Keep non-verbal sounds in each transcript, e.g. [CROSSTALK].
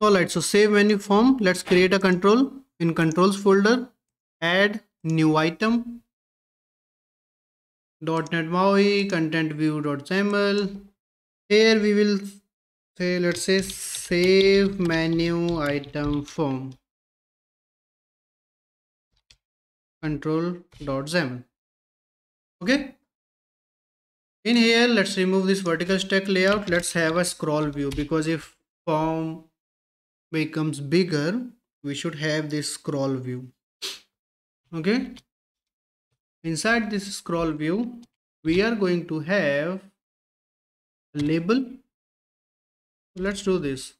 Alright, so save menu form. Let's create a control in controls folder. Add new item. .NET MAUI content view .xaml. Here we will say let's say save menu item form control control.xaml. Okay. In here, let's remove this vertical stack layout. Let's have a scroll view because if form becomes bigger we should have this scroll view. Okay? Inside this scroll view we are going to have a label. Let's do this.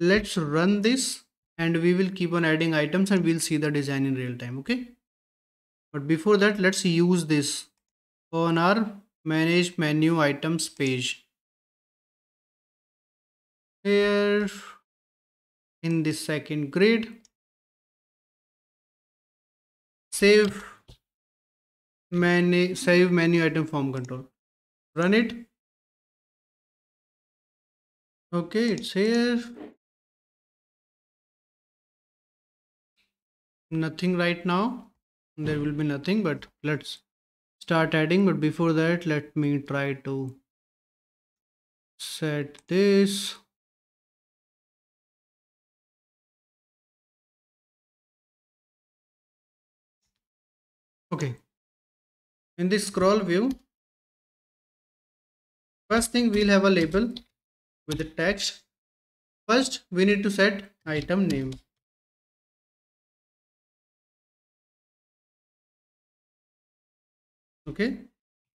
Let's run this and we will keep on adding items and we'll see the design in real time okay? But before that let's use this on our manage menu items page here in the second grid. Save menu save menu item form control. Run it. Okay it's here. Nothing right now. There will be nothing but let's start adding. But before that let me try to set this okay. In this scroll view first thing we'll have a label with the text. First we need to set item name. Okay.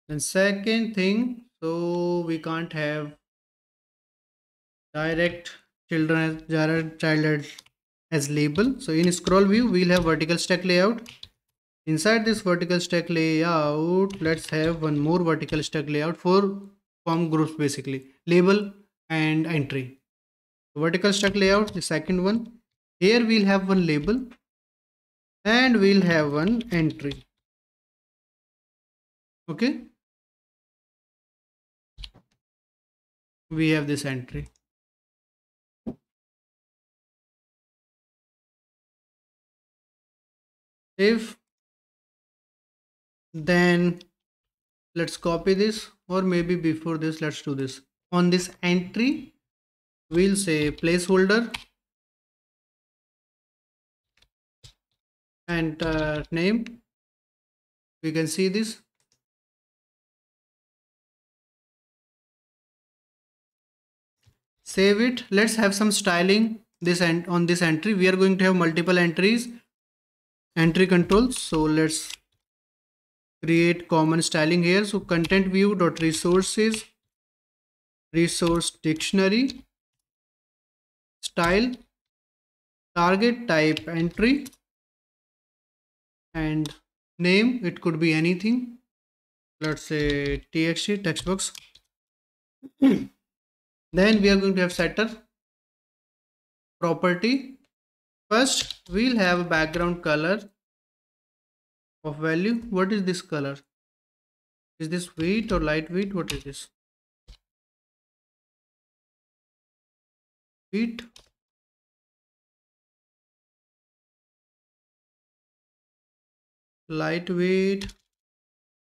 And second thing so we can't have direct children as direct child as label. So in scroll view we'll have vertical stack layout inside this vertical stack layout let's have one more vertical stack layout for form groups basically. Label and entry. Vertical stack layout the second one. Here we'll have one label and we'll have one entry. Okay? We have this entry. If then let's copy this or maybe before this let's do this. On this entry we'll say placeholder. And uh, name. We can see this. Save it. Let's have some styling. This and on this entry we are going to have multiple entries. Entry controls so let's create common styling here. So content view dot resources resource dictionary style target type entry and name. It could be anything. Let's say txt text box then we are going to have setter property. First we'll have a background color of value what is this color? Is this wheat or light wheat what is this? Wheat lightweight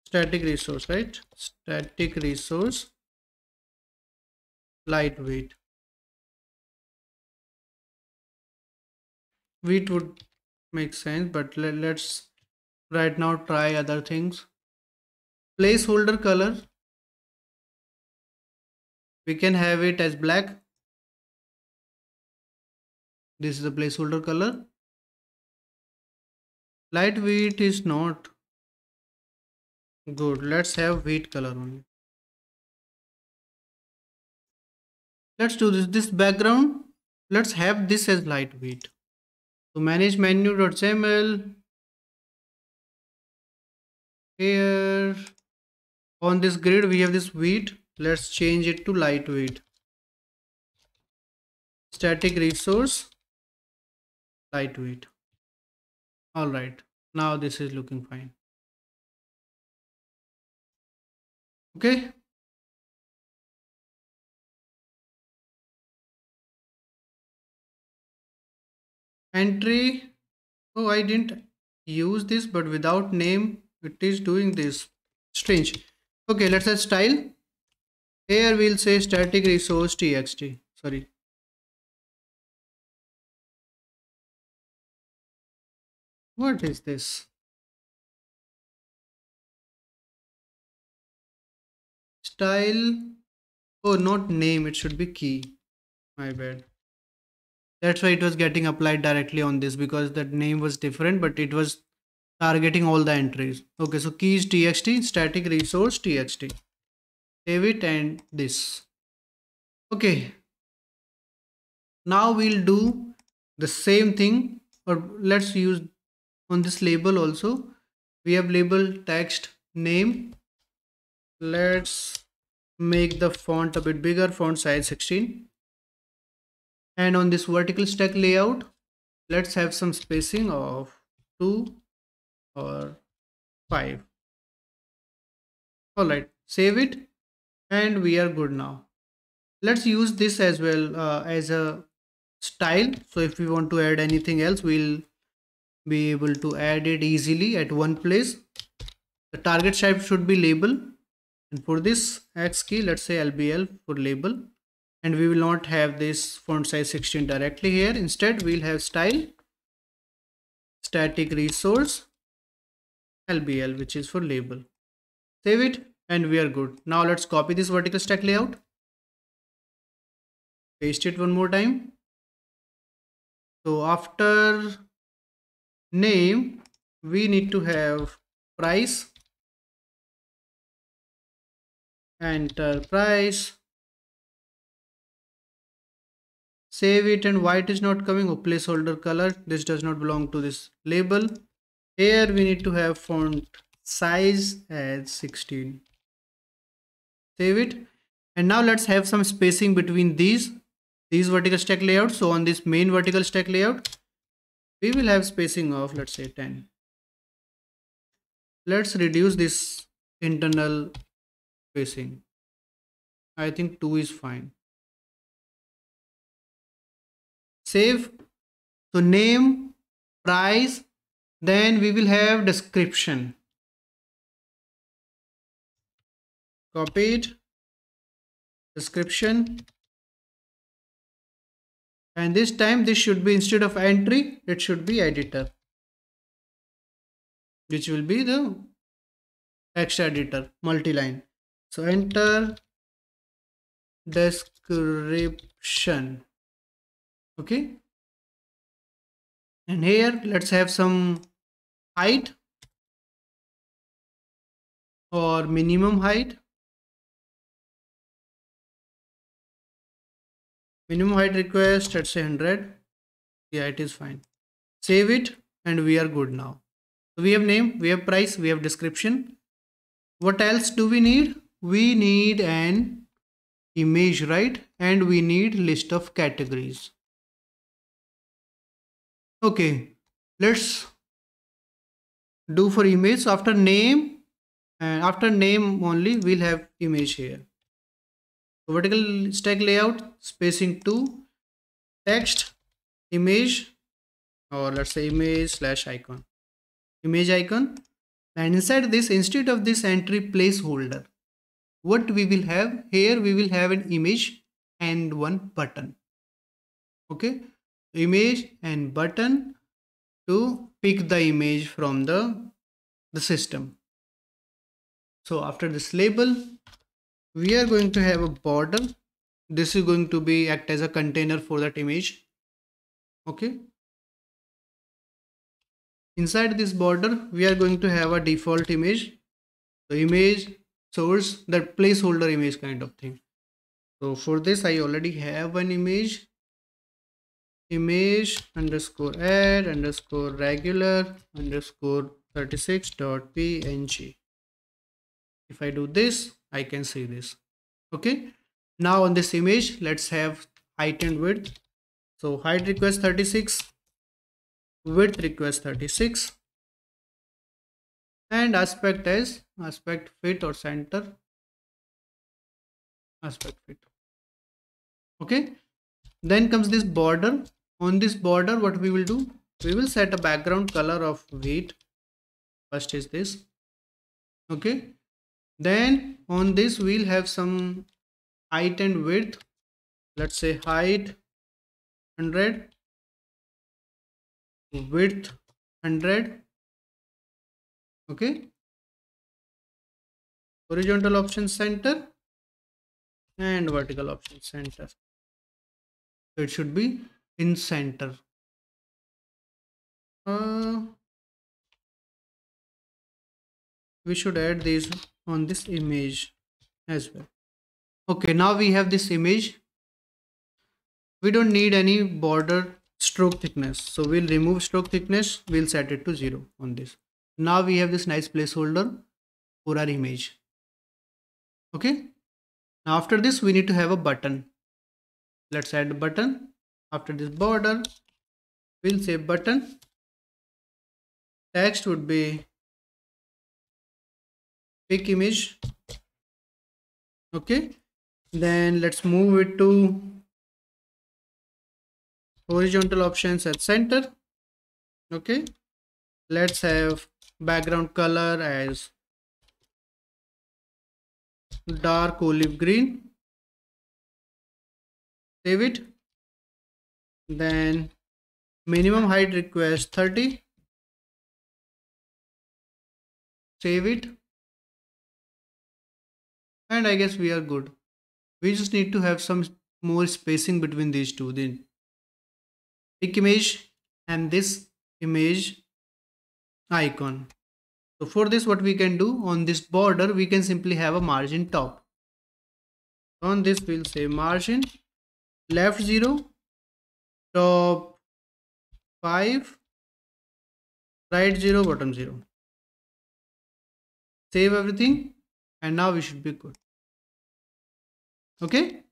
static resource right? Static resource. Lightweight wheat would make sense but let, let's right now try other things. Placeholder color. We can have it as black. This is the placeholder color. Light wheat is not good. Let's have wheat color only. Let's do this. This background let's have this as light wheat. So manage menu.xaml here. On this grid we have this wheat. Let's change it to light wheat. Static resource. Light wheat. All right. Now this is looking fine. Okay. Entry. Oh i didn't use this but without name it is doing this. Strange. Okay let's say style. Here we'll say static resource txt. Sorry. What is this? Style. Oh not name. It should be key. My bad. That's why it was getting applied directly on this because that name was different but it was targeting all the entries. Okay so keys txt static resource txt. Save it and this. Okay. Now we'll do the same thing or let's use on this label also. We have label text name. Let's make the font a bit bigger font size 16 and on this vertical stack layout let's have some spacing of 2 or 5 all right save it and we are good now. Let's use this as well uh, as a style. So if we want to add anything else we'll be able to add it easily at one place. The target type should be label. And for this x key let's say lbl for label. And we will not have this font size 16 directly here. Instead we'll have style static resource lbl which is for label. Save it and we are good. Now let's copy this vertical stack layout. Paste it one more time. So after name we need to have price. Enter price. Save it and why it is not coming. Oh placeholder color. This does not belong to this label here we need to have font size as 16 save it. And now let's have some spacing between these these vertical stack layouts. So on this main vertical stack layout we will have spacing of let's say 10 let's reduce this internal spacing. I think 2 is fine. Save. So name price then we will have description. Copied. Description. And this time this should be instead of entry it should be editor. Which will be the text editor multi-line. So enter description. Okay? And here let's have some height or minimum height? Minimum height request let's say 100 yeah it is fine. Save it and we are good now. So we have name we have price we have description. What else do we need? We need an image right? And we need list of categories. Okay let's do for image. After name and after name only we'll have image here. So vertical stack layout spacing 2 text image or let's say image slash icon. Image icon. And inside this instead of this entry placeholder what we will have? Here we will have an image and one button. Okay? Image and button to pick the image from the the system. So after this label we are going to have a border. This is going to be act as a container for that image. Okay. Inside this border we are going to have a default image. The image source that placeholder image kind of thing. So for this i already have an image image underscore add underscore regular underscore 36 dot png if i do this i can see this. Okay? Now on this image let's have height and width. So height request 36 width request 36 and aspect as aspect fit or center aspect fit. Okay? Then comes this border on this border what we will do? We will set a background color of wheat. First is this. Okay. Then on this we'll have some height and width. Let's say height 100 width 100 okay. Horizontal option center and vertical option center. So it should be in center. Uh, we should add these on this image as well. Okay now we have this image. We don't need any border stroke thickness. So we'll remove stroke thickness. We'll set it to zero on this. Now we have this nice placeholder for our image. Okay? Now after this we need to have a button. Let's add a button after this border we'll say button. Text would be pick image. Okay. Then let's move it to horizontal options at center. Okay. Let's have background color as dark olive green. Save it then minimum height request 30 save it. And I guess we are good. We just need to have some more spacing between these two. Then pick image and this image icon. So for this what we can do on this border we can simply have a margin top. On this we'll say margin left 0 top 5 right 0 bottom 0 save everything and now we should be good. Okay?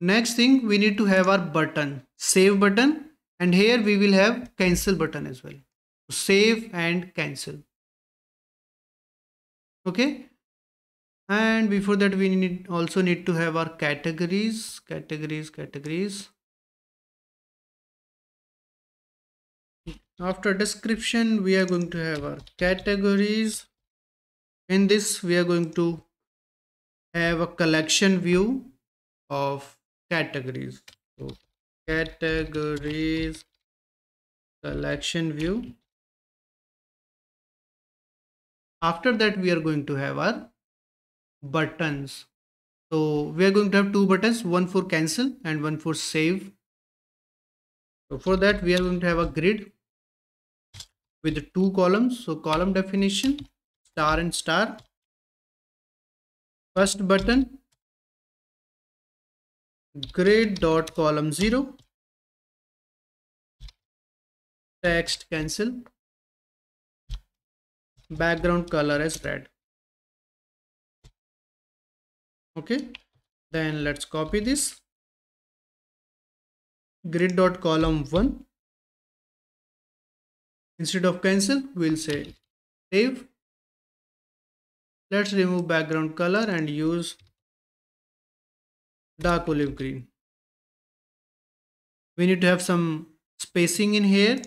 Next thing we need to have our button. Save button and here we will have cancel button as well. Save and cancel. Okay and before that we need also need to have our categories categories categories. After description we are going to have our categories. In this we are going to have a collection view of categories. So categories collection view. After that we are going to have our buttons. So we are going to have two buttons one for cancel and one for save. So for that we are going to have a grid with two columns. So column definition star and star. First button grid dot column 0 text cancel. Background color as red okay. Then let's copy this. Grid dot column 1 instead of cancel we'll say save. Let's remove background color and use dark olive green. We need to have some spacing in here.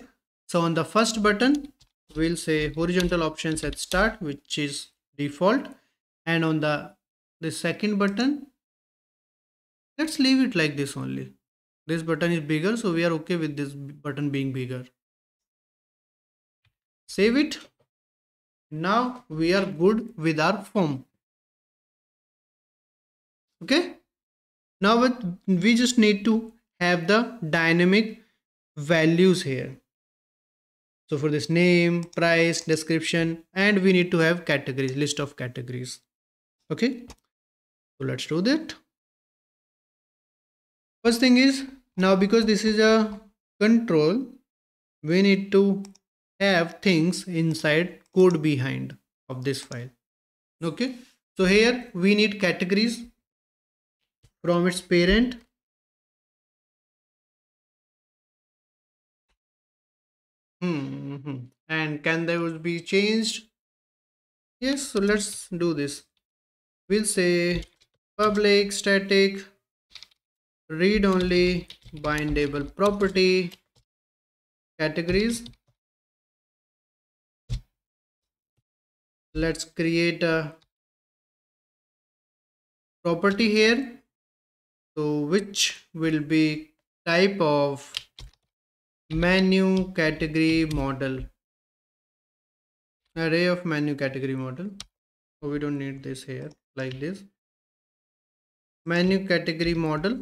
So on the first button we'll say horizontal options at start which is default. And on the the second button. Let's leave it like this only. This button is bigger so we are okay with this button being bigger. Save it. Now we are good with our form. Okay? Now we just need to have the dynamic values here. So for this name price description and we need to have categories list of categories. Okay so let's do that. First thing is now because this is a control we need to have things inside code behind of this file. Okay? So here we need categories from its parent. Hmm, hmm. and can those be changed? Yes so let's do this. We'll say public static read only bindable property categories. Let's create a property here. So which will be type of menu category model? Array of menu category model. So we don't need this here like this menu category model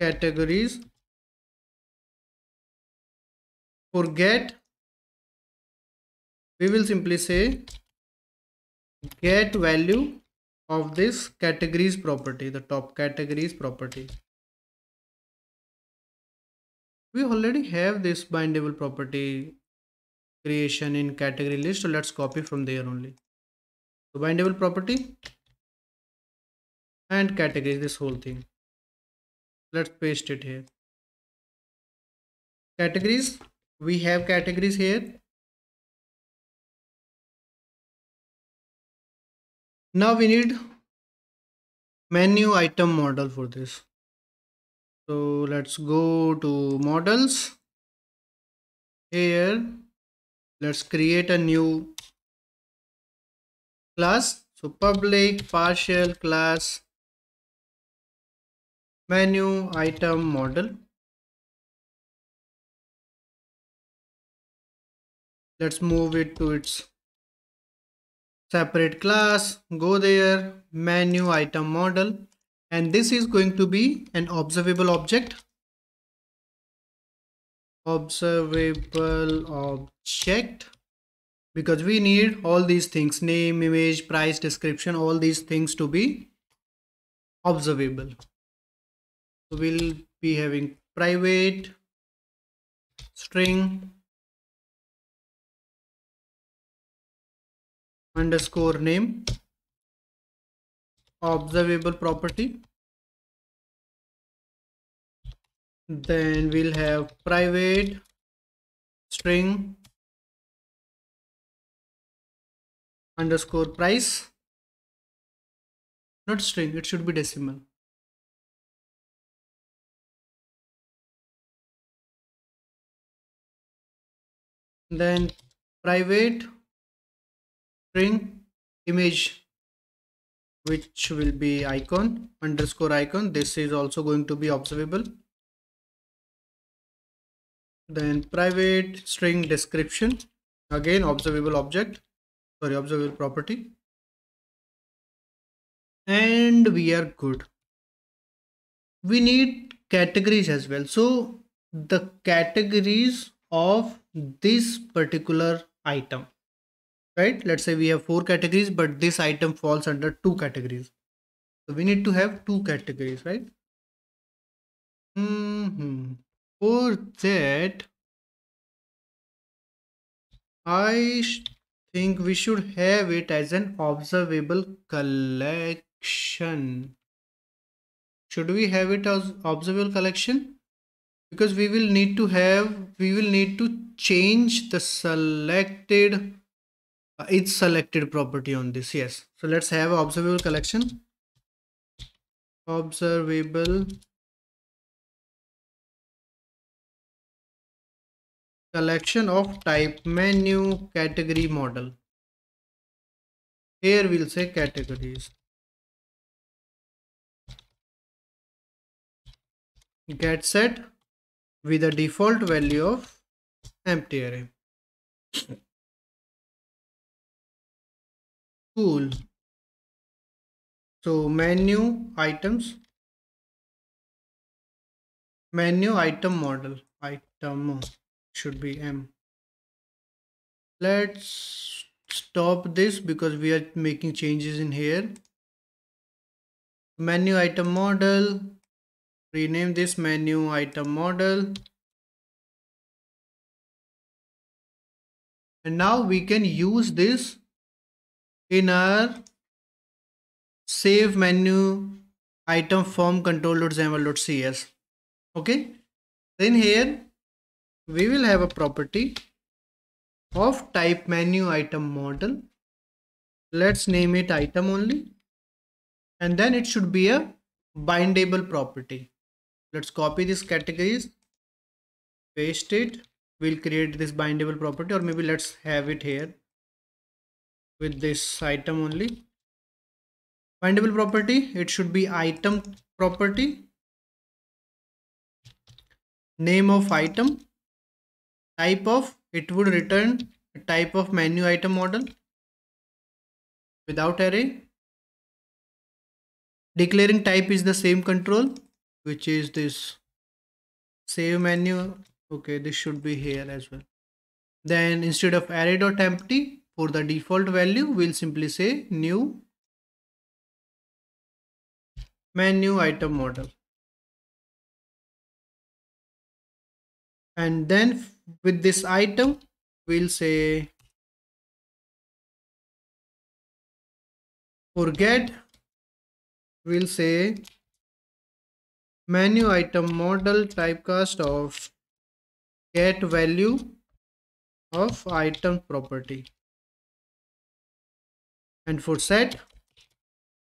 categories for get we will simply say get value of this categories property the top categories property. We already have this bindable property creation in category list so let's copy from there only bindable property and categories this whole thing. Let's paste it here. Categories. We have categories here. Now we need menu item model for this. So let's go to models. Here let's create a new class. So public partial class menu item model. Let's move it to its separate class. Go there menu item model. And this is going to be an observable object. Observable object because we need all these things name image price description all these things to be observable. So we'll be having private string underscore name observable property. Then we'll have private string underscore price. Not string it should be decimal. Then private string image which will be icon underscore icon. This is also going to be observable. Then private string description again observable object sorry observable property. And we are good. We need categories as well. So the categories of this particular item right? Let's say we have four categories but this item falls under two categories. So we need to have two categories right? Mm -hmm. for that i think we should have it as an observable collection. Should we have it as observable collection? Because we will need to have we will need to change the selected uh, its selected property on this. Yes. So let's have observable collection. Observable collection of type menu category model. Here we'll say categories. Get set with a default value of empty array. Cool so menu items. Menu item model. Item should be m. Let's stop this because we are making changes in here. Menu item model. Rename this menu item model. And now we can use this in our save menu item form control.xaml.cs okay? Then here we will have a property of type menu item model. Let's name it item only. And then it should be a bindable property. Let's copy these categories paste it. We'll create this bindable property or maybe let's have it here with this item only. Bindable property it should be item property. Name of item type of it would return a type of menu item model without array. Declaring type is the same control which is this save menu. Okay this should be here as well. Then instead of array empty for the default value we'll simply say new menu item model. And then with this item we'll say forget. We'll say menu item model typecast of get value of item property. And for set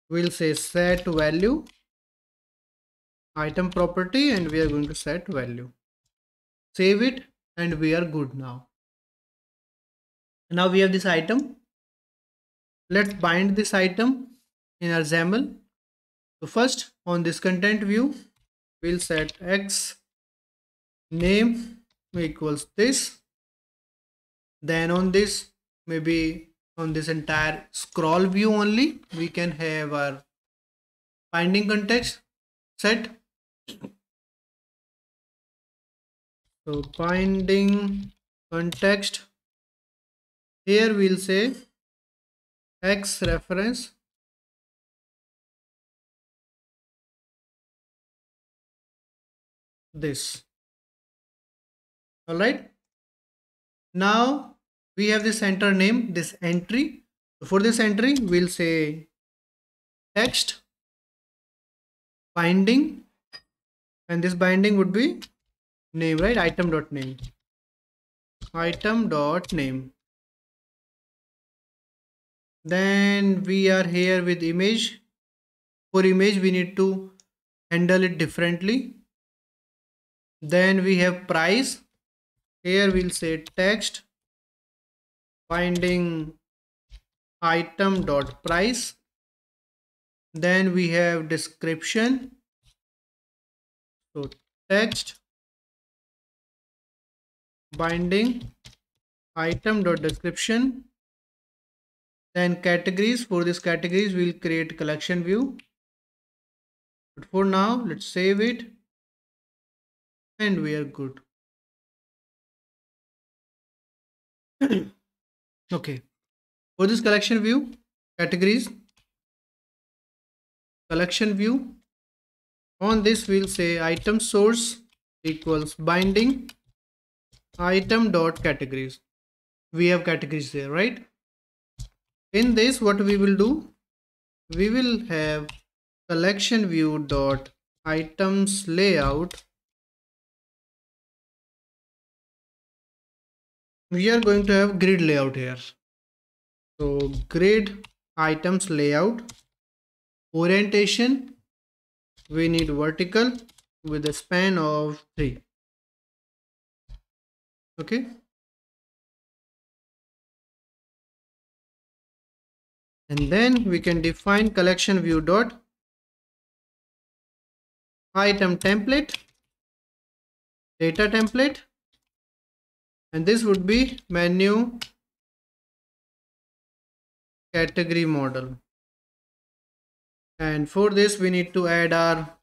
we'll say set value item property and we are going to set value. Save it and we are good now. Now we have this item. Let's bind this item in our XAML. So first on this content view we'll set x name equals this. Then on this maybe on this entire scroll view only we can have our binding context set so binding context. Here we'll say x reference. This. All right now we have this enter name this entry. For this entry we'll say text. Binding. And this binding would be name right? Item dot name. Item dot name. Then we are here with image. For image we need to handle it differently. Then we have price. Here we'll say text. Binding item dot price. Then we have description. So text binding item dot description then categories. For this categories we'll create collection view. But for now let's save it and we are good. [COUGHS] Okay. For this collection view categories collection view on this we'll say item source equals binding item dot categories. We have categories there right? In this what we will do? We will have collection view dot items layout. We are going to have grid layout here. So grid items layout. Orientation. We need vertical with a span of 3 okay? And then we can define collection view dot item template data template and this would be menu category model. And for this we need to add our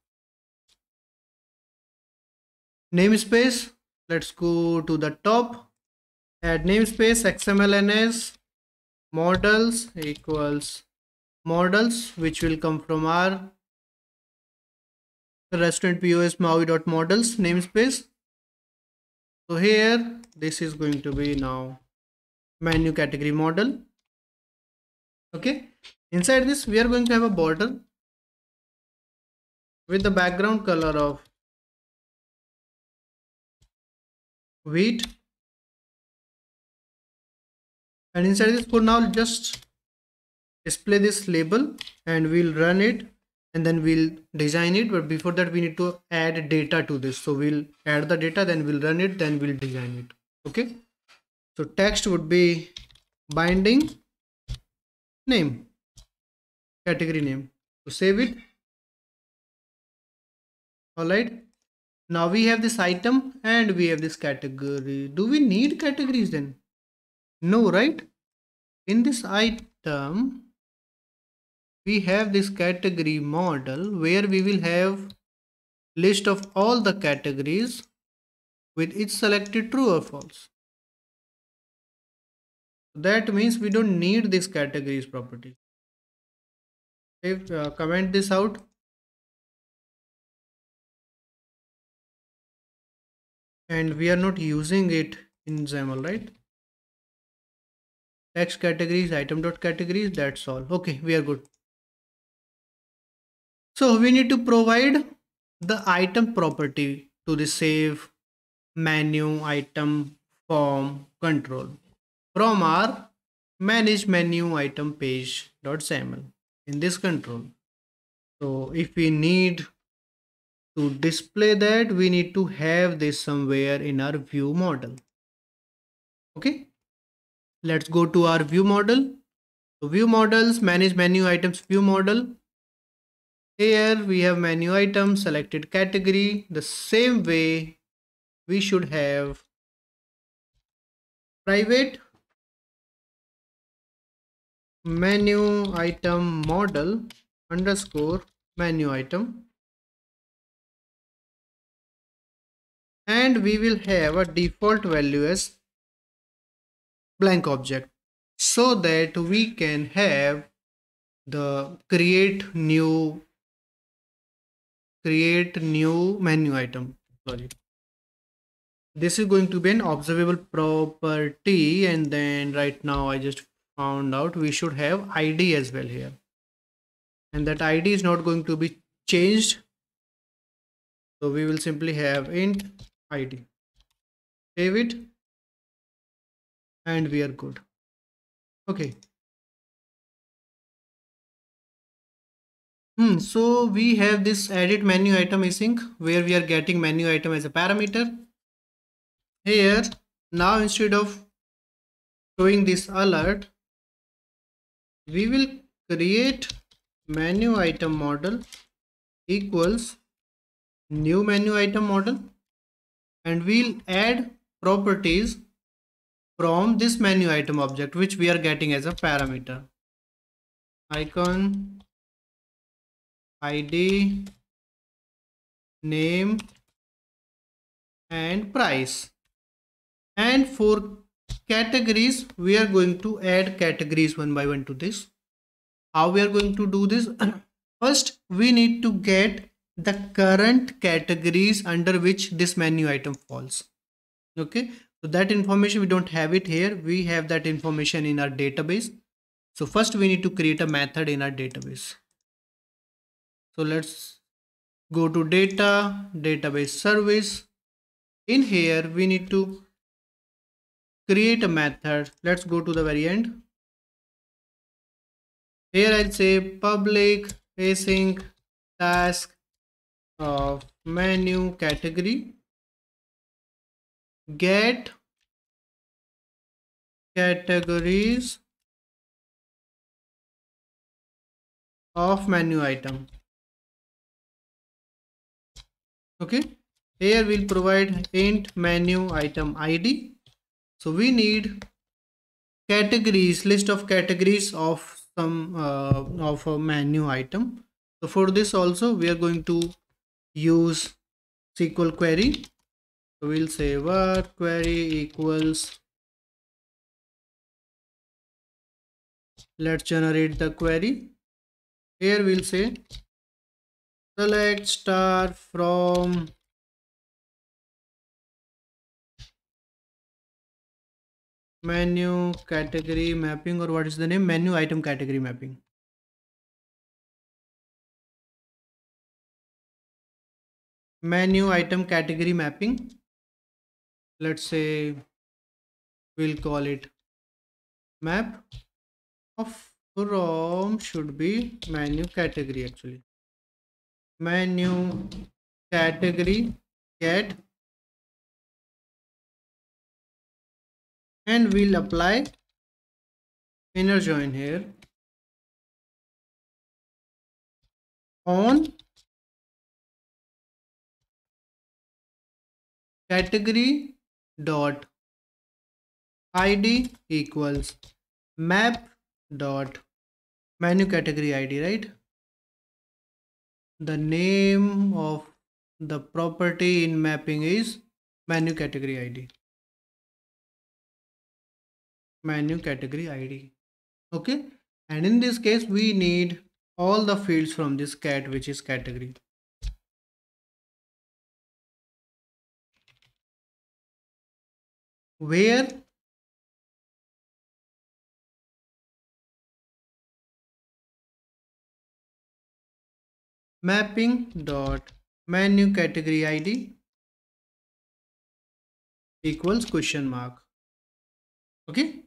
namespace let's go to the top. Add namespace xmlns models equals models which will come from our restaurant pos maui.models namespace. So here this is going to be now menu category model. Okay. Inside this we are going to have a border with the background color of wheat and inside this for now just display this label and we'll run it and then we'll design it. But before that we need to add data to this. So we'll add the data then we'll run it then we'll design it. Okay? So text would be binding name category name. So save it. All right now we have this item and we have this category. Do we need categories then? No right? In this item we have this category model where we will have list of all the categories with each selected true or false. That means we don't need this categories property if uh, comment this out and we are not using it in XAML right? Text categories item dot categories that's all. Okay we are good. So we need to provide the item property to the save menu item form control from our manage menu item page dot .xaml in this control. So if we need to display that we need to have this somewhere in our view model. Okay? Let's go to our view model. So view models manage menu items view model. Here we have menu item selected category. The same way we should have private menu item model underscore menu item and we will have a default value as blank object so that we can have the create new create new menu item. Sorry. This is going to be an observable property and then right now i just found out we should have id as well here. And that id is not going to be changed. So we will simply have int id save it. And we are good. Okay. Hmm so we have this edit menu item async where we are getting menu item as a parameter. Here now instead of showing this alert we will create menu item model equals new menu item model and we'll add properties from this menu item object which we are getting as a parameter. Icon id name and price. And for categories we are going to add categories one by one to this. How we are going to do this? [COUGHS] First we need to get the current categories under which this menu item falls. Okay so that information we don't have it here. We have that information in our database. So first we need to create a method in our database. So let's go to data database service. In here we need to create a method. Let's go to the very end. Here i'll say public async task of menu category get categories of menu item. Okay here we'll provide int menu item id so we need categories list of categories of some uh, of a menu item. So for this also we are going to use SQL query. So we'll say var query equals let's generate the query. Here we'll say select star from menu category mapping or what is the name menu item category mapping menu item category mapping. Let's say we'll call it map of from should be menu category actually. Menu category get and we'll apply inner join here on category dot id equals map dot menu category id right? The name of the property in mapping is menu category id menu category id okay? And in this case we need all the fields from this cat which is category where mapping dot menu category id equals question mark. Okay?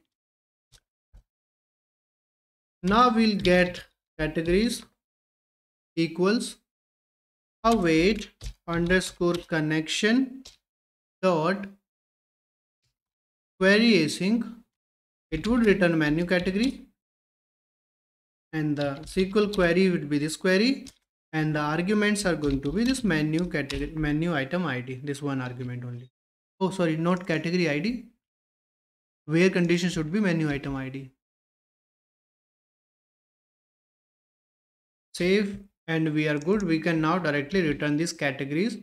Now we'll get categories equals await underscore connection dot query async it would return menu category and the SQL query would be this query and the arguments are going to be this menu category menu item id this one argument only. Oh sorry not category id where condition should be menu item id save and we are good. We can now directly return these categories.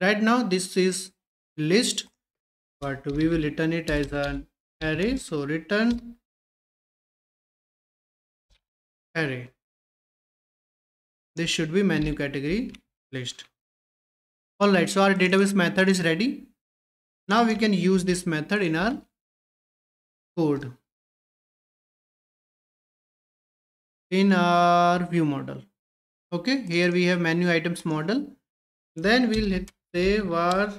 Right now this is list but we will return it as an array. So return array. This should be menu category list. All right so our database method is ready. Now we can use this method in our code. In our view model. Okay here we have menu items model. Then we'll save our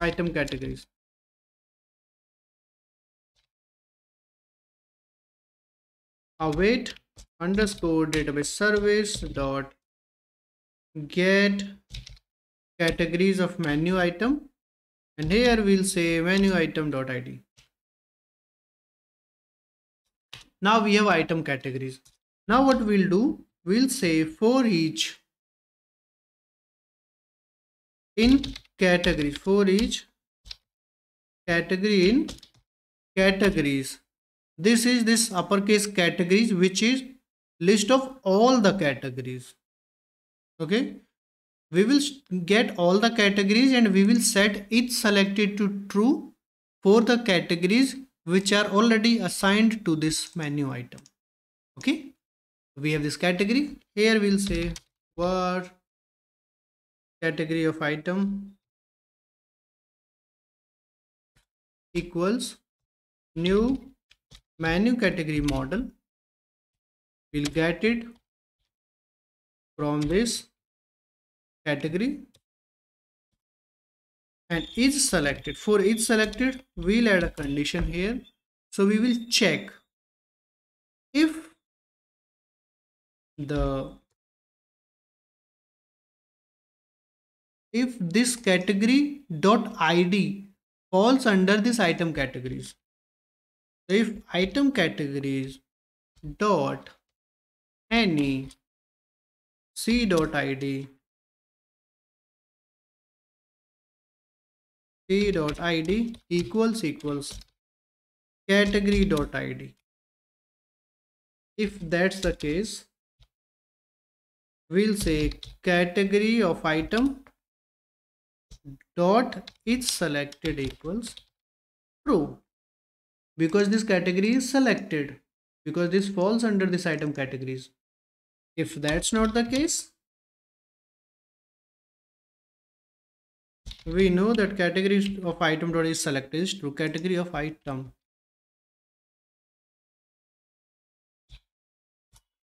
item categories. Await underscore database service dot get categories of menu item. And here we'll say menu item dot id now we have item categories. Now what we'll do we'll say for each in categories for each category in categories. This is this uppercase categories which is list of all the categories. Okay? We will get all the categories and we will set is selected to true for the categories which are already assigned to this menu item. Okay? We have this category. Here we'll say var category of item equals new menu category model. We'll get it from this category. And is selected. For is selected we'll add a condition here. So we will check if the if this category dot id falls under this item categories. So if item categories dot any c dot id c dot id equals equals category dot id if that's the case we'll say category of item dot is selected equals true. Because this category is selected. Because this falls under this item categories. If that's not the case we know that category of item dot is selected is true. Category of item.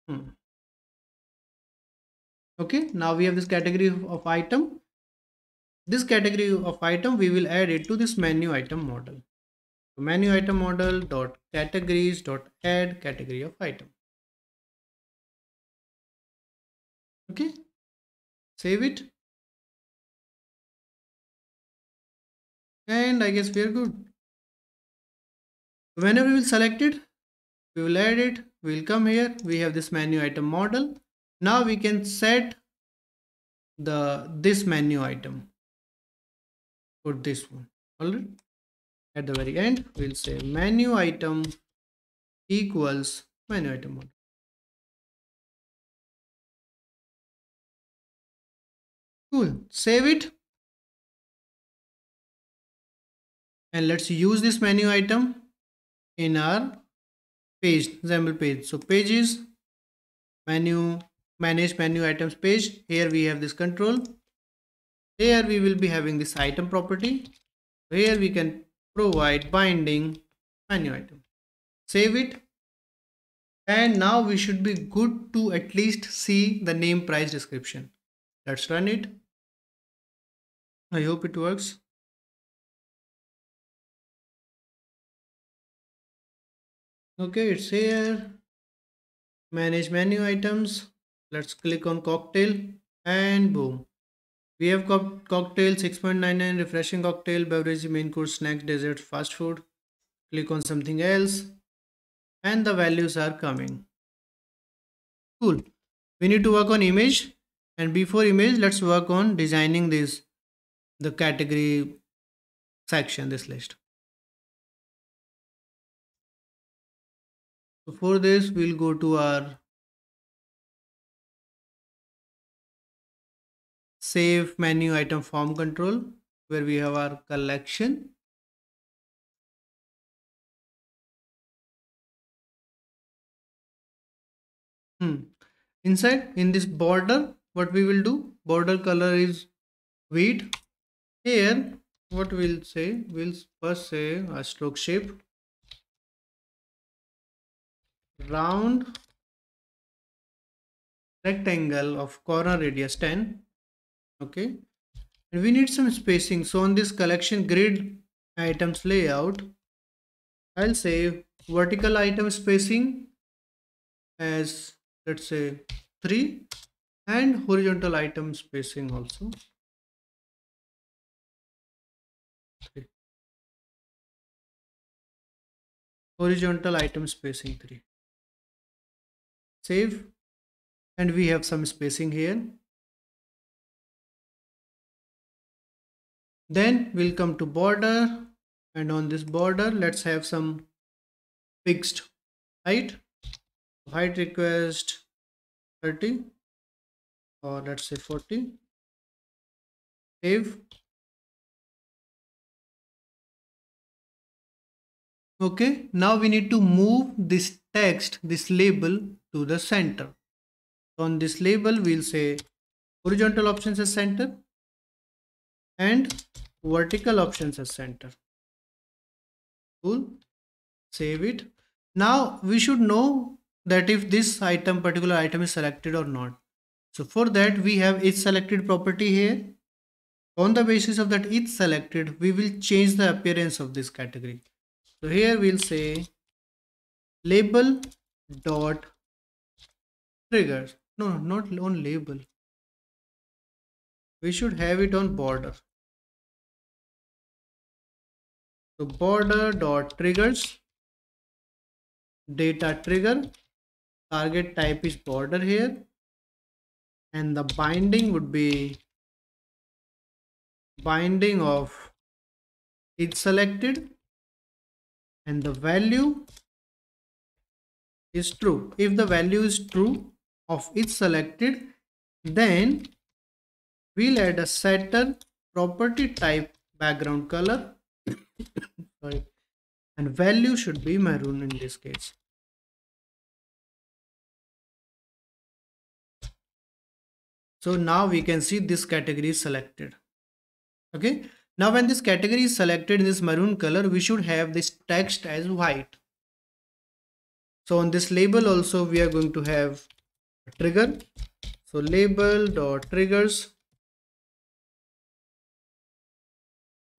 Hmm. okay now we have this category of item this category of item we will add it to this menu item model. So menu item model dot categories dot add category of item. Okay? Save it. And I guess we are good. Whenever we will select it we will add it. We will come here. We have this menu item model. Now we can set the this menu item put this one. All right. At the very end we'll say menu item equals menu item model cool. Save it. And let's use this menu item in our page example page. So pages menu manage menu items page. Here we have this control here we will be having this item property here we can provide binding menu item save it and now we should be good to at least see the name price description let's run it I hope it works. Okay, it's here. Manage menu items. Let's click on cocktail and boom. We have co cocktail 6.99 refreshing cocktail, beverage, main course, snacks, dessert, fast food. Click on something else and the values are coming. Cool. We need to work on image and before image, let's work on designing this the category section this list so for this we'll go to our save menu item form control where we have our collection. Hmm. inside in this border what we will do? Border color is wheat. Here what we'll say? We'll first say a stroke shape. Round rectangle of corner radius 10 okay. And we need some spacing. So on this collection grid items layout i'll say vertical item spacing as let's say 3 and horizontal item spacing also. Horizontal item spacing 3 save. And we have some spacing here then we'll come to border. And on this border let's have some fixed height. Height request 30 or let's say 40 save okay now we need to move this text this label to the center. On this label we'll say horizontal options as center and vertical options as center. Cool. Save it. Now we should know that if this item particular item is selected or not. So for that we have is selected property here. On the basis of that is selected we will change the appearance of this category. So here we'll say label dot triggers no not on label we should have it on border so border dot triggers data trigger target type is border here and the binding would be binding of it selected and the value is true. If the value is true of is selected, then we'll add a setter property type background color. [COUGHS] Sorry. And value should be maroon in this case. So now we can see this category is selected. Okay? Now when this category is selected in this maroon color, we should have this text as white. So on this label also we are going to have a trigger. So label dot triggers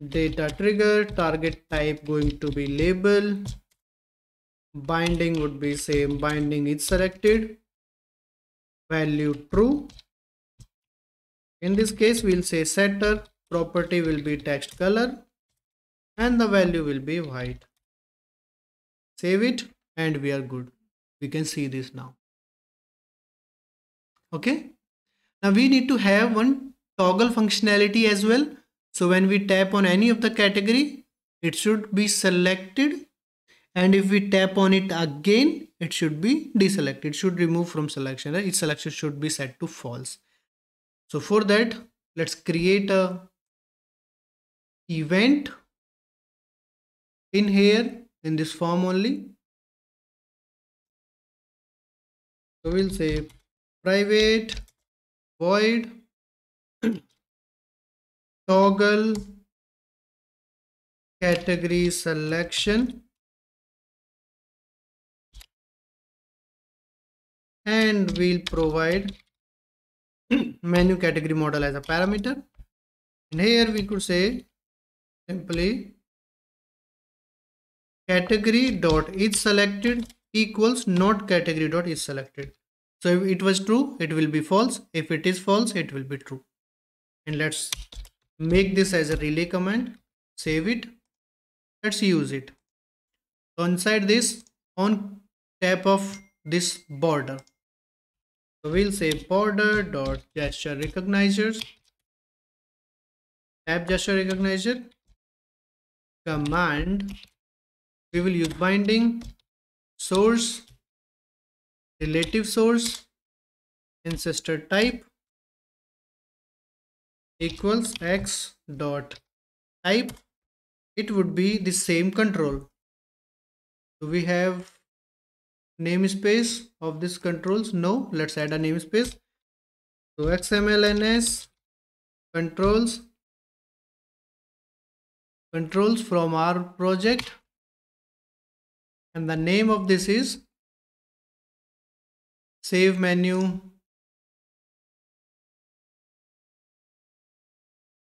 data trigger target type going to be label. Binding would be same binding is selected. Value true. In this case we'll say setter property will be text color and the value will be white. Save it and we are good. We can see this now. Okay? Now we need to have one toggle functionality as well so when we tap on any of the category it should be selected. And if we tap on it again it should be deselected. It should remove from selection right? its selection should be set to false. So for that let's create a event in here in this form only. So we'll say private void toggle category selection. And we'll provide [CLEARS THROAT] menu category model as a parameter. And here we could say simply category dot is selected equals not category dot is selected. So if it was true it will be false. If it is false it will be true. And let's make this as a relay command save it. Let's use it. So inside this on tap of this border. So we'll say border dot gesture recognizers tap gesture recognizer. Command. We will use binding. Source. Relative source. Ancestor type equals x dot. Type it would be the same control. Do we have namespace of this controls? No let's add a namespace. So xmlns controls controls from our project. And the name of this is save menu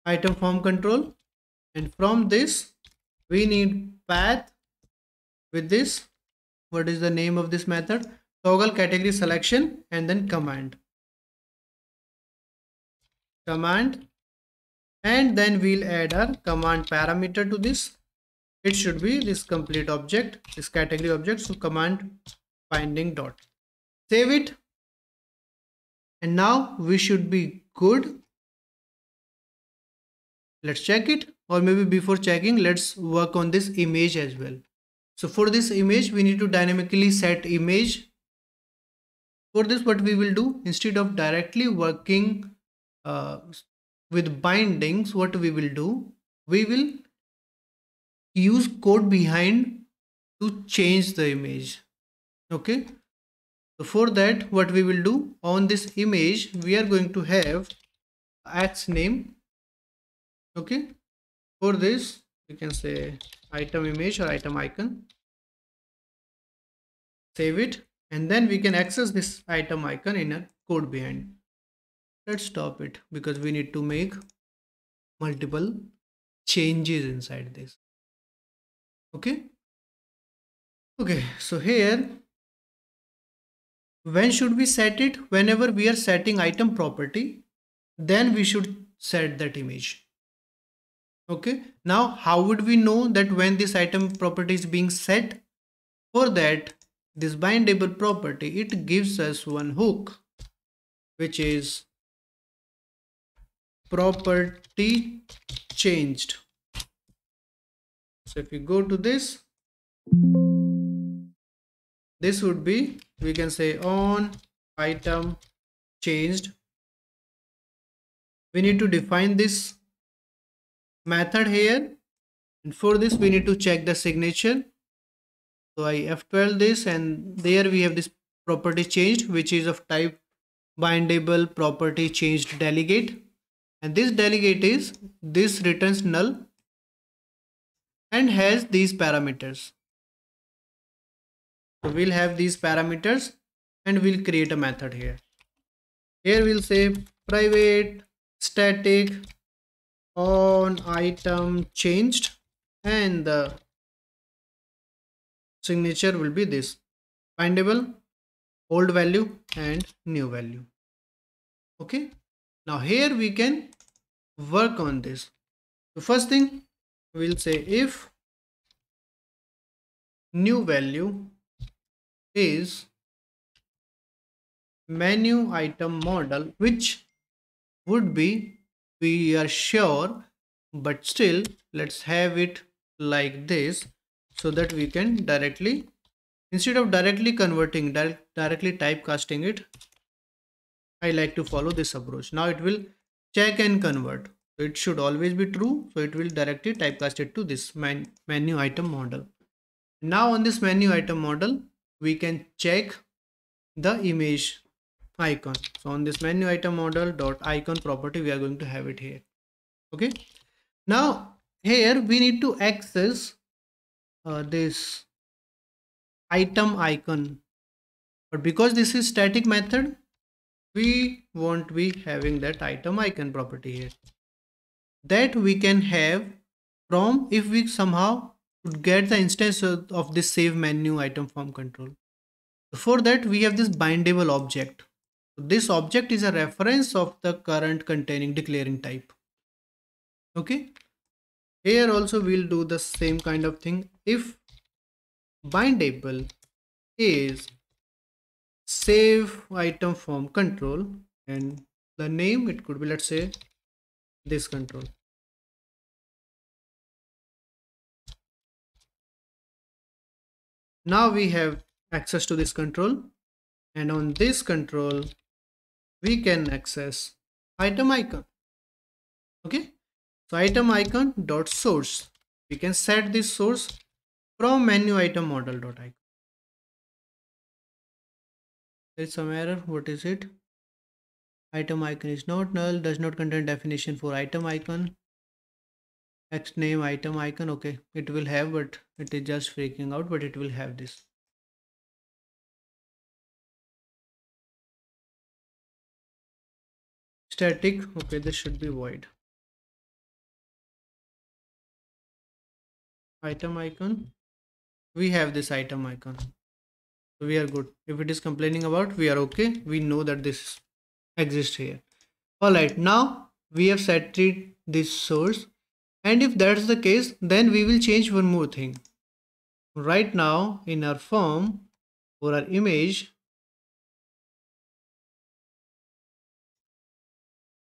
item form control. And from this we need path with this. What is the name of this method? Toggle category selection and then command. Command. And then we'll add our command parameter to this. It should be this complete object this category object. So command binding dot. Save it. And now we should be good let's check it or maybe before checking let's work on this image as well so for this image, we need to dynamically set image. For this, what we will do, instead of directly working uh, with bindings, what we will do, we will use code behind to change the image. Okay. So for that, what we will do on this image, we are going to have x name. Okay. For this, you can say item image or item icon. Save it. And then we can access this item icon in a code behind. Let's stop it because we need to make multiple changes inside this. Okay. Okay. So here when should we set it? Whenever we are setting item property then we should set that image okay. Now how would we know that when this item property is being set? For that this bindable property it gives us one hook which is property changed. So if you go to this this would be we can say on item changed. We need to define this method here. And for this we need to check the signature. So i f12 this and there we have this property changed which is of type bindable property changed delegate. And this delegate is this returns null and has these parameters. So we'll have these parameters and we'll create a method here. Here we'll say private static on item changed and the signature will be this. Bindable old value and new value. Okay? Now here we can work on this. The first thing we'll say if new value is menu item model which would be we are sure but still let's have it like this so that we can directly instead of directly converting directly typecasting it I like to follow this approach. Now it will check and convert. It should always be true. So it will directly typecast it to this man menu item model. Now on this menu item model we can check the image icon. So on this menu item model dot icon property we are going to have it here. Okay? Now here we need to access uh, this item icon. But because this is static method we won't be having that item icon property here. That we can have from if we somehow get the instance of, of this save menu item form control. For that we have this bindable object this object is a reference of the current containing declaring type. Okay? Here also we'll do the same kind of thing. If bindable is save item form control and the name it could be let's say this control. Now we have access to this control. And on this control we can access item icon. Okay? So item icon dot source. We can set this source from menu item model dot icon. There's some error. What is it? Item icon is not null does not contain definition for item icon. X name item icon. Okay it will have but it is just freaking out but it will have this static. Okay this should be void. Item icon. We have this item icon. So we are good. If it is complaining about we are okay. We know that this exists here. All right now we have set this source. And if that's the case then we will change one more thing. Right now in our form for our image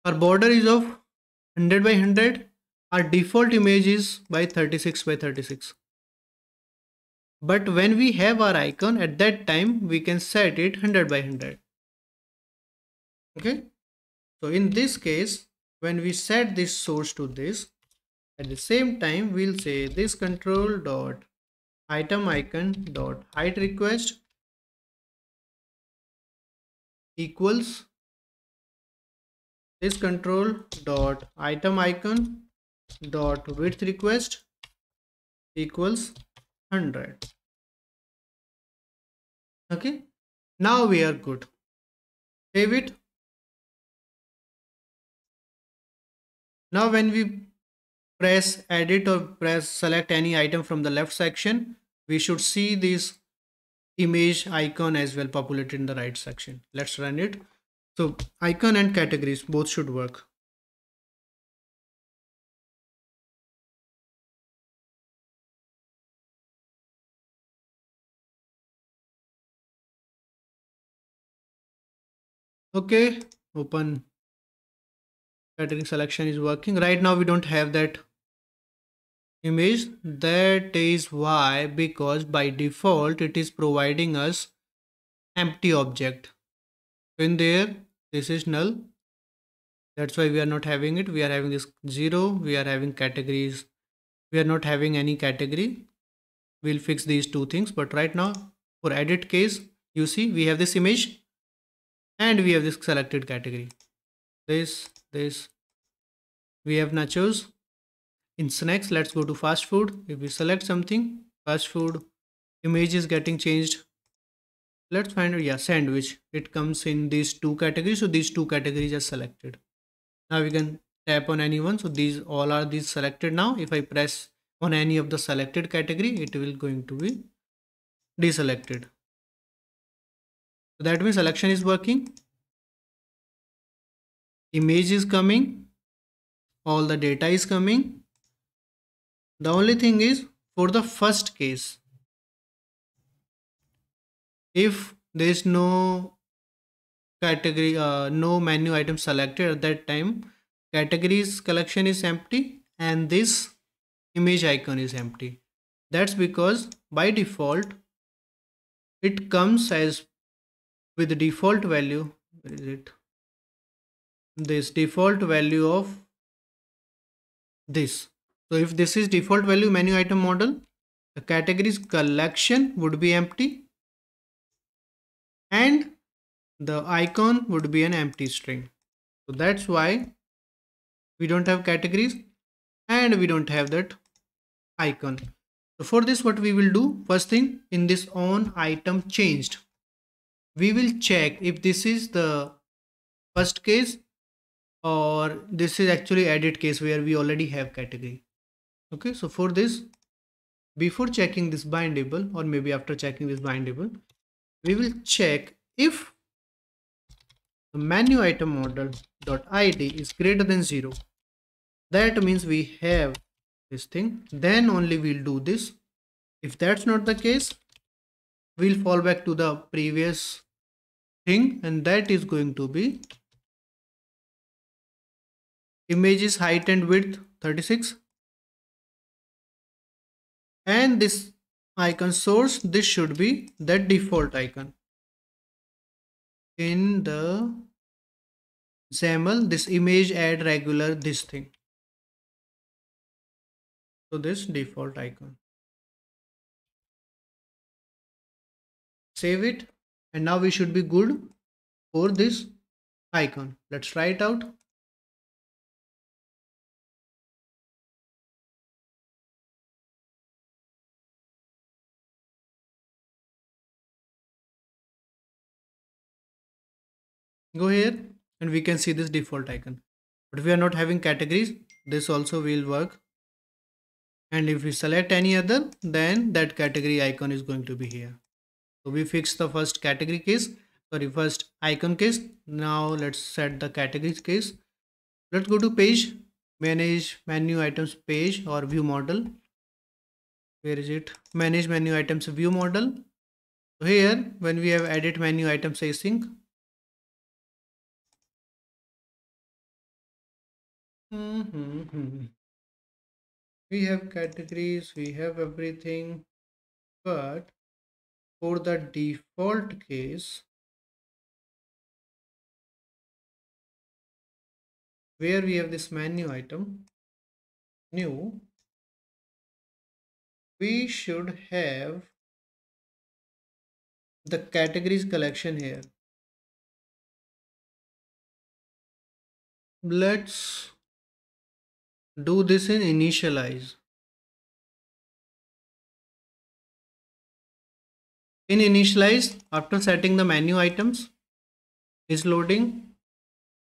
our border is of 100 by 100 our default image is by 36 by 36 but when we have our icon at that time we can set it 100 by 100 okay? So in this case when we set this source to this at the same time we'll say this control dot item icon dot height request equals this control dot item icon dot width request equals 100 okay now we are good. Save it. Now when we press edit or press select any item from the left section we should see this image icon as well populated in the right section. Let's run it so icon and categories both should work. Okay, open category selection is working. Right now we don't have that image. That is why because by default it is providing us empty object in there this is null that's why we are not having it. We are having this zero. We are having categories. We are not having any category. We'll fix these two things. But right now for edit case you see we have this image and we have this selected category. This this. We have nachos. In snacks let's go to fast food. If we select something fast food. Image is getting changed let's find yeah sandwich. It comes in these two categories. So these two categories are selected. Now we can tap on anyone so these all are these selected now. If i press on any of the selected category it will going to be deselected. So that means selection is working. Image is coming. All the data is coming. The only thing is for the first case if there is no category uh, no menu item selected at that time categories collection is empty and this image icon is empty. That's because by default it comes as with the default value. Where is it? This default value of this. So if this is default value menu item model the categories collection would be empty and the icon would be an empty string. So that's why we don't have categories and we don't have that icon. So for this what we will do? First thing in this on item changed we will check if this is the first case or this is actually edit case where we already have category. Okay so for this before checking this bindable or maybe after checking this bindable we will check if the menu item model dot id is greater than zero. That means we have this thing. Then only we'll do this. If that's not the case we'll fall back to the previous thing and that is going to be images height and width 36 and this icon source this should be the default icon. In the XAML this image add regular this thing. So this default icon. Save it. And now we should be good for this icon. Let's try it out go here and we can see this default icon. But we are not having categories this also will work. And if we select any other then that category icon is going to be here. So we fixed the first category case. Sorry first icon case. Now let's set the categories case. Let's go to page. Manage menu items page or view model. Where is it? Manage menu items view model. So here when we have edit menu items async Mm -hmm. We have categories, we have everything, but for the default case, where we have this menu item, new, we should have the categories collection here. Let's do this in initialize. In initialize, after setting the menu items, is loading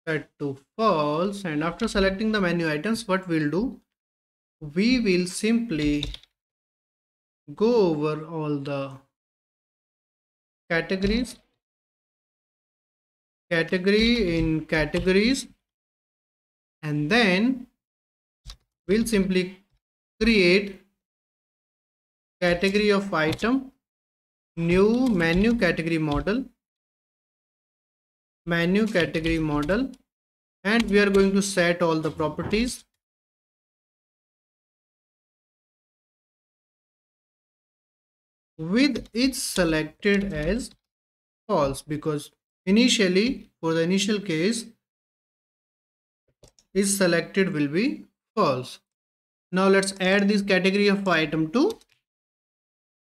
set to false and after selecting the menu items what we'll do we will simply go over all the categories category in categories and then we'll simply create category of item new menu category model menu category model and we are going to set all the properties. With it selected as false because initially for the initial case is selected will be false. Now let's add this category of item to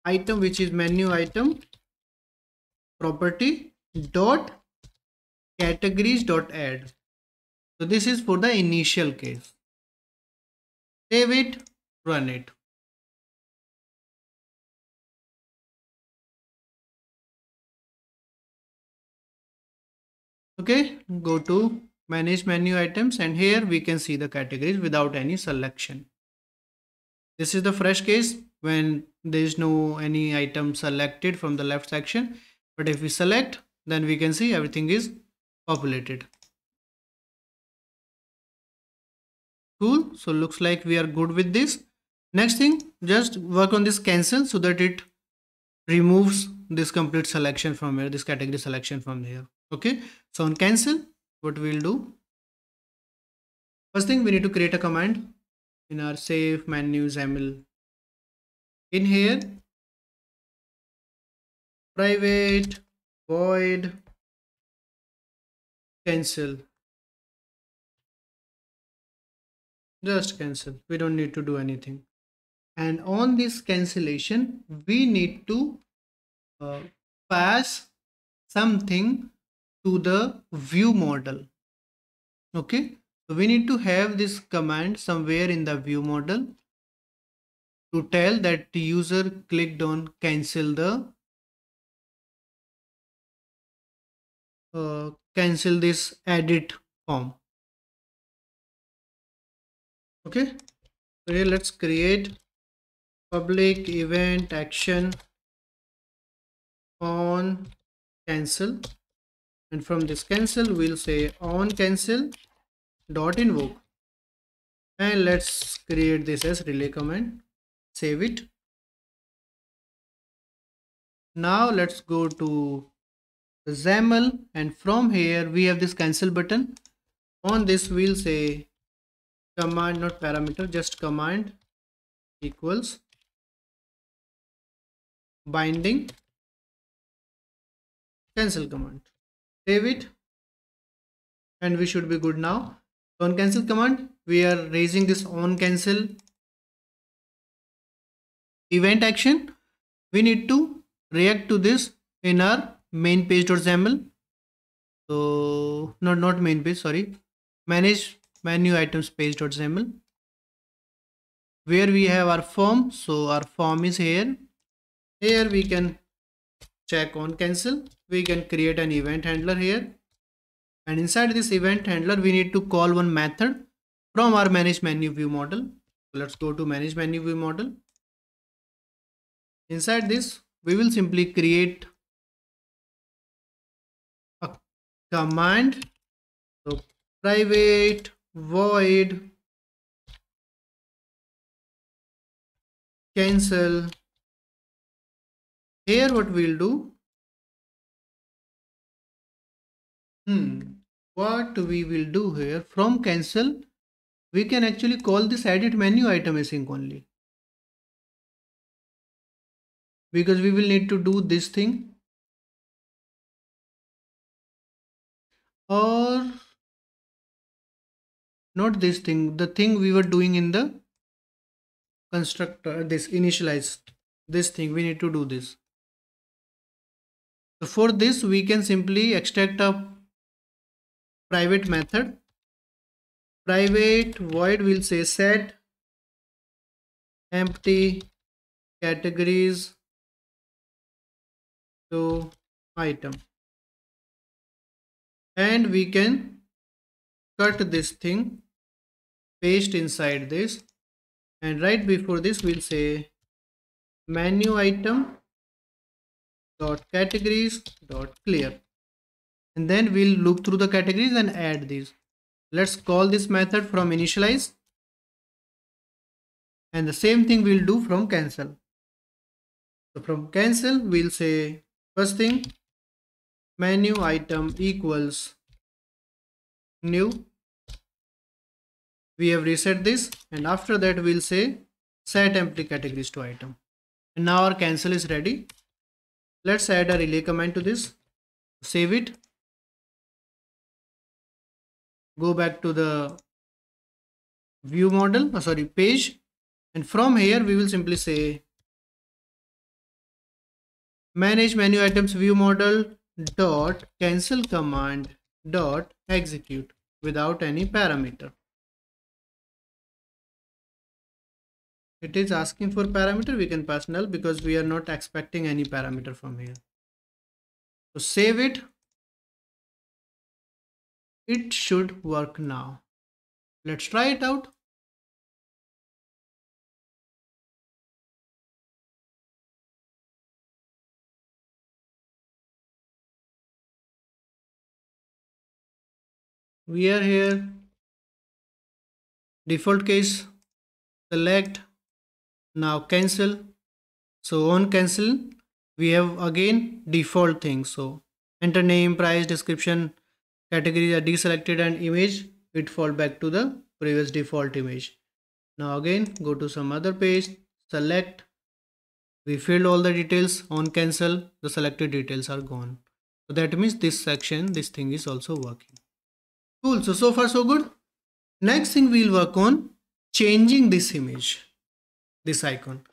item which is menu item property dot categories dot add. So this is for the initial case. Save it run it. Okay go to manage menu items and here we can see the categories without any selection. This is the fresh case when there is no any item selected from the left section but if we select then we can see everything is populated. Cool. So looks like we are good with this. Next thing just work on this cancel so that it removes this complete selection from here this category selection from here. Okay. So on cancel what we'll do. First thing we need to create a command in our save menu xaml in here private void cancel. Just cancel. We don't need to do anything. And on this cancellation we need to uh, pass something to the view model. Okay? So we need to have this command somewhere in the view model to tell that the user clicked on cancel the uh, cancel this edit form. Okay? So here let's create public event action on cancel and from this cancel we'll say on cancel dot invoke. And let's create this as relay command. Save it. Now let's go to XAML. And from here we have this cancel button. On this we'll say command not parameter just command equals binding cancel command save it and we should be good now. On cancel command we are raising this on cancel event action. We need to react to this in our main page.xaml so not not main page sorry. Manage menu items page.xaml where we have our form so our form is here. Here we can check on cancel we can create an event handler here. And inside this event handler we need to call one method from our manage menu view model. Let's go to manage menu view model. Inside this we will simply create a command. So private void cancel. Here what we'll do hmm. What we will do here from cancel we can actually call this edit menu item async only. Because we will need to do this thing. Or not this thing the thing we were doing in the constructor this initialize this thing we need to do this. So for this we can simply extract a private method. Private void will say set. Empty categories. To item. And we can cut this thing paste inside this. And right before this we'll say menu item dot categories dot clear and then we'll look through the categories and add these. Let's call this method from initialize. And the same thing we'll do from cancel. So from cancel we'll say first thing menu item equals new. We have reset this. And after that we'll say set empty categories to item. And now our cancel is ready. Let's add a relay command to this. Save it go back to the view model oh, sorry page. And from here we will simply say manage menu items view model dot cancel command dot execute without any parameter. It is asking for parameter. We can pass null because we are not expecting any parameter from here. So save it it should work now. Let's try it out. We are here. Default case. Select. Now cancel. So on cancel we have again default things so enter name price description categories are deselected and image it fall back to the previous default image. Now again go to some other page select. We filled all the details on cancel the selected details are gone. So that means this section this thing is also working. Cool so so far so good. Next thing we'll work on changing this image this icon.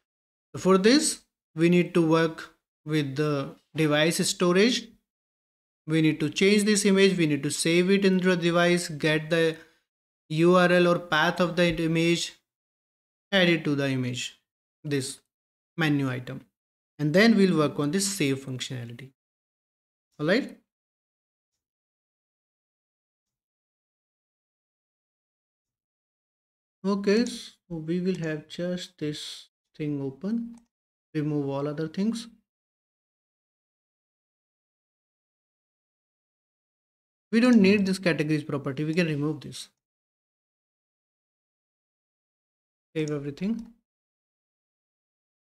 For this we need to work with the device storage we need to change this image. We need to save it in the device get the url or path of the image add it to the image this menu item. And then we'll work on this save functionality. All right okay so we will have just this thing open. Remove all other things we don't need this categories property. We can remove this. Save everything